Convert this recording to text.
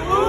It's